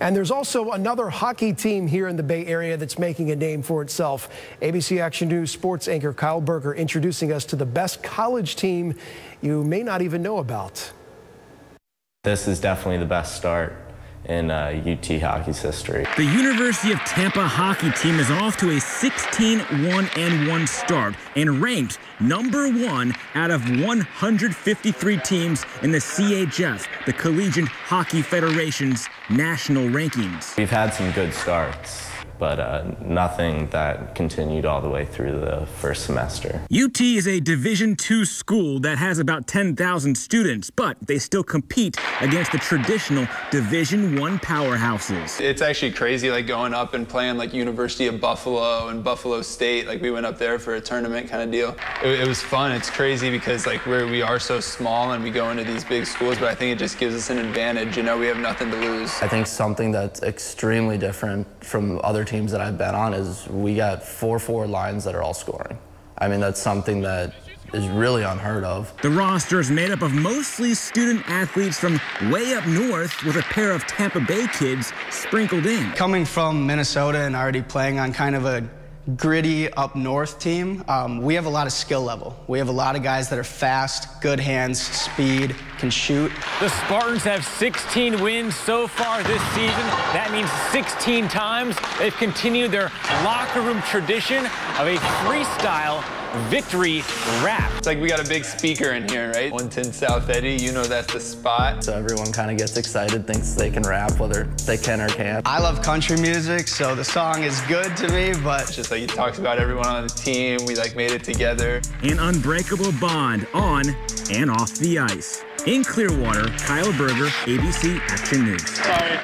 And there's also another hockey team here in the Bay Area that's making a name for itself. ABC Action News sports anchor Kyle Berger introducing us to the best college team you may not even know about. This is definitely the best start in uh, UT hockey's history. The University of Tampa hockey team is off to a 16-1-1 start and ranked number one out of 153 teams in the CHF, the Collegiate Hockey Federation's national rankings. We've had some good starts but uh, nothing that continued all the way through the first semester. UT is a Division II school that has about 10,000 students, but they still compete against the traditional Division One powerhouses. It's actually crazy, like going up and playing like University of Buffalo and Buffalo State. Like we went up there for a tournament kind of deal. It, it was fun. It's crazy because like we're, we are so small and we go into these big schools, but I think it just gives us an advantage. You know, we have nothing to lose. I think something that's extremely different from other teams that I've been on is we got four four lines that are all scoring. I mean, that's something that is really unheard of. The roster is made up of mostly student athletes from way up north with a pair of Tampa Bay kids sprinkled in. Coming from Minnesota and already playing on kind of a gritty up north team, um, we have a lot of skill level. We have a lot of guys that are fast, good hands, speed, can shoot. The Spartans have 16 wins so far this season. That means 16 times they've continued their locker room tradition of a freestyle victory rap. It's like we got a big speaker in here, right? 110 South Eddy, you know that's the spot. So everyone kind of gets excited, thinks they can rap, whether they can or can't. I love country music, so the song is good to me, but it's just like he talks about everyone on the team. We like made it together. An unbreakable bond on and off the ice. In Clearwater, Kyle Berger, ABC Action News. Sorry.